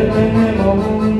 Hoy tenemos un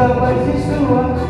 up like Yeshua.